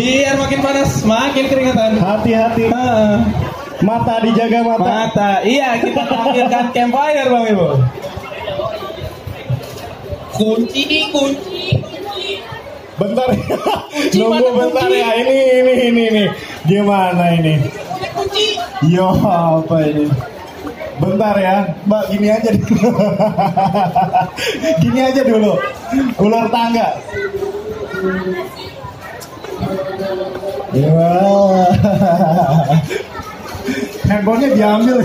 Biar makin panas, makin keringatan. Hati-hati. Ah, Mata dijaga mata. mata. Iya, kita tampilkan campfire Bang Ibu. Kunci, kunci, kunci. Bentar. Kunci, Nunggu mana bentar kunci? ya. Ini ini ini ini. Gimana ini? Kunci. Yo apa ini? Bentar ya, Mbak gini aja dulu. gini aja dulu. Ular tangga. Ya. Handphonenya diambil.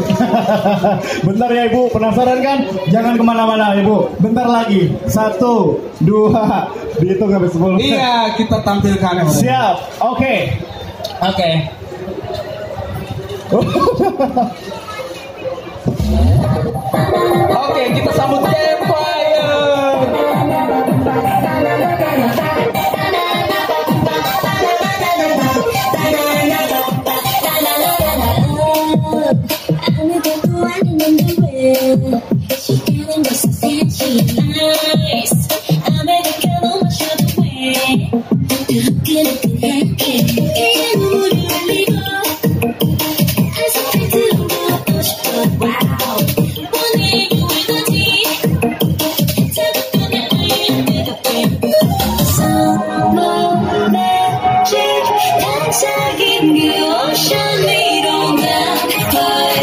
Bentar ya ibu, penasaran kan? Jangan ke mana-mana ibu. Bentar lagi. Satu, dua, dihitung sampai sepuluh. Iya, kita tampilkan. Siap. Oke. Oke. Oke, kita sambut.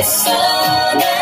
Yes.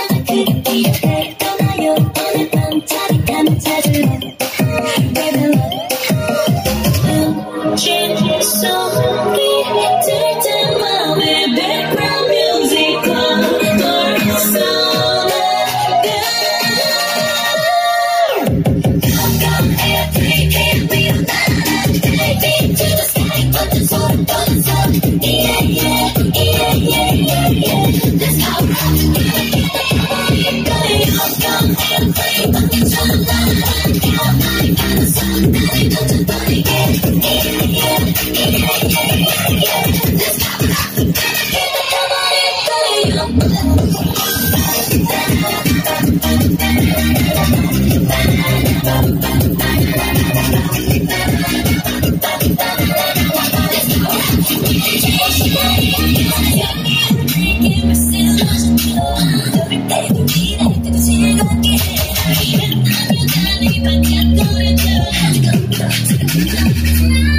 Thank you. I kept going to